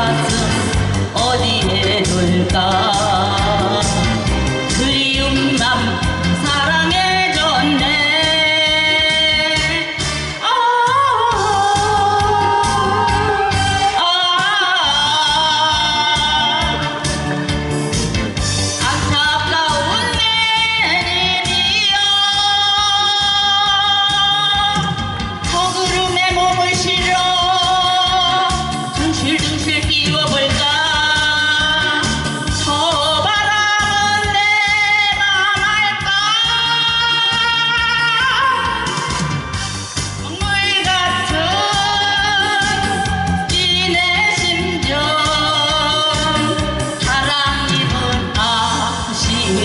啊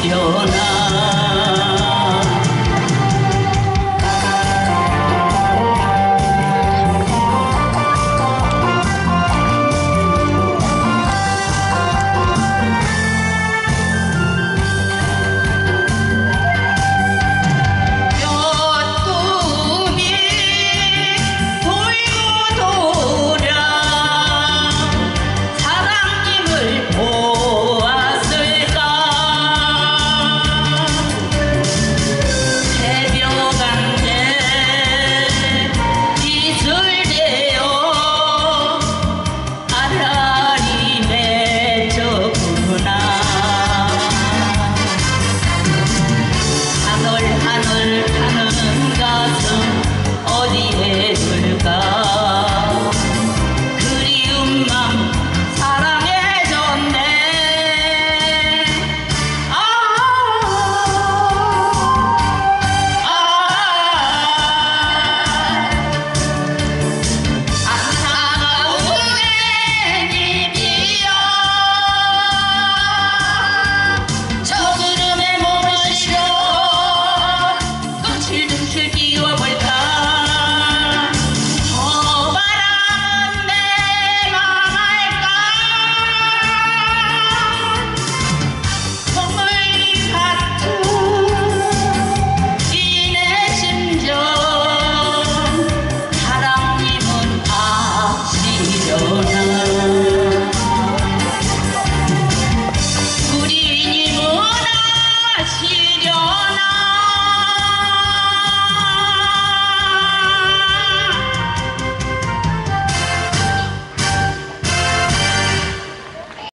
量な